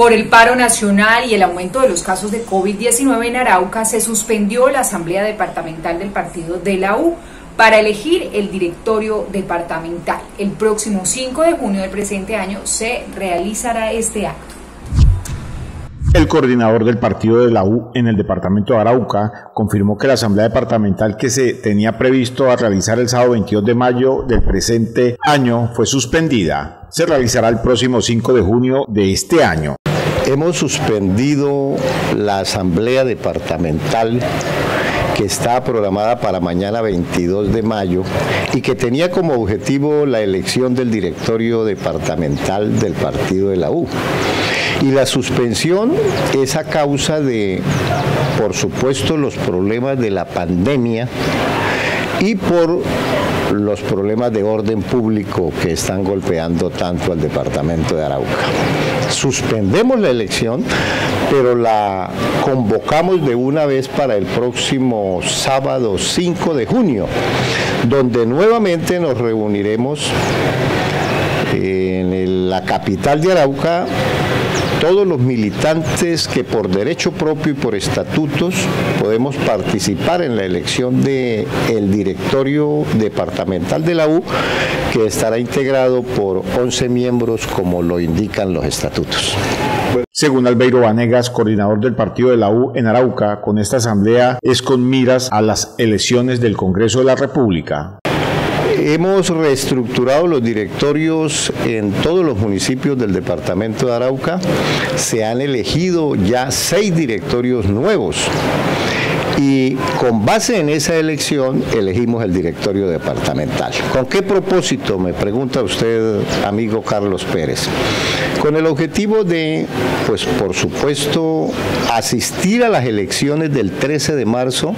Por el paro nacional y el aumento de los casos de COVID-19 en Arauca, se suspendió la Asamblea Departamental del Partido de la U para elegir el directorio departamental. El próximo 5 de junio del presente año se realizará este acto. El coordinador del partido de la U en el departamento de Arauca confirmó que la asamblea departamental que se tenía previsto a realizar el sábado 22 de mayo del presente año fue suspendida. Se realizará el próximo 5 de junio de este año. Hemos suspendido la asamblea departamental que está programada para mañana 22 de mayo y que tenía como objetivo la elección del directorio departamental del partido de la U. Y la suspensión es a causa de, por supuesto, los problemas de la pandemia y por los problemas de orden público que están golpeando tanto al departamento de Arauca. Suspendemos la elección, pero la convocamos de una vez para el próximo sábado 5 de junio, donde nuevamente nos reuniremos en la capital de Arauca todos los militantes que por derecho propio y por estatutos podemos participar en la elección del el directorio departamental de la U, que estará integrado por 11 miembros como lo indican los estatutos. Según Albeiro Vanegas, coordinador del partido de la U en Arauca, con esta asamblea es con miras a las elecciones del Congreso de la República. Hemos reestructurado los directorios en todos los municipios del departamento de Arauca. Se han elegido ya seis directorios nuevos y con base en esa elección elegimos el directorio departamental. ¿Con qué propósito? Me pregunta usted, amigo Carlos Pérez. Con el objetivo de, pues por supuesto, asistir a las elecciones del 13 de marzo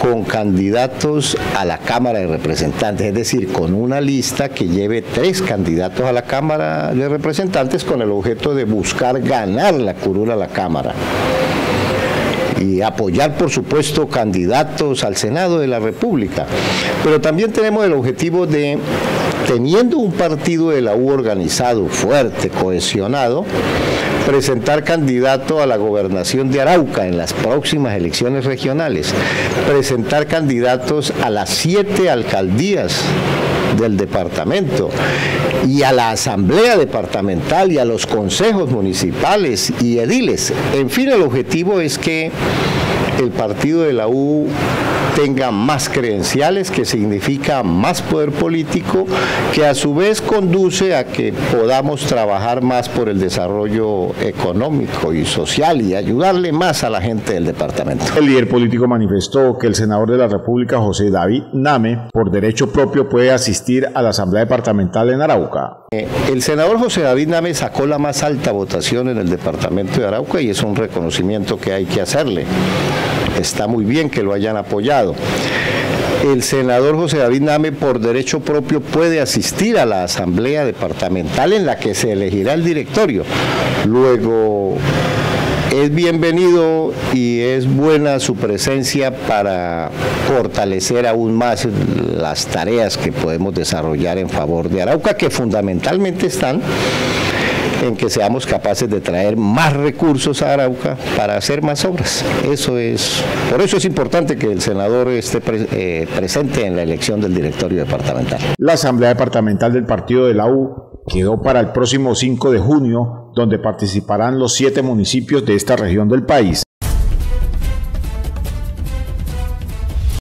con candidatos a la Cámara de Representantes, es decir, con una lista que lleve tres candidatos a la Cámara de Representantes con el objeto de buscar ganar la curula a la Cámara y apoyar, por supuesto, candidatos al Senado de la República. Pero también tenemos el objetivo de, teniendo un partido de la U organizado, fuerte, cohesionado, presentar candidato a la gobernación de Arauca en las próximas elecciones regionales, presentar candidatos a las siete alcaldías del departamento y a la asamblea departamental y a los consejos municipales y ediles. En fin, el objetivo es que el partido de la U tenga más credenciales, que significa más poder político, que a su vez conduce a que podamos trabajar más por el desarrollo económico y social y ayudarle más a la gente del departamento. El líder político manifestó que el senador de la República, José David Name, por derecho propio puede asistir a la Asamblea Departamental en Arauca. Eh, el senador José David Name sacó la más alta votación en el departamento de Arauca y es un reconocimiento que hay que hacerle está muy bien que lo hayan apoyado. El senador José David Name, por derecho propio, puede asistir a la asamblea departamental en la que se elegirá el directorio. Luego, es bienvenido y es buena su presencia para fortalecer aún más las tareas que podemos desarrollar en favor de Arauca, que fundamentalmente están en que seamos capaces de traer más recursos a Arauca para hacer más obras. Eso es, por eso es importante que el senador esté eh, presente en la elección del directorio departamental. La Asamblea Departamental del Partido de la U quedó para el próximo 5 de junio, donde participarán los siete municipios de esta región del país.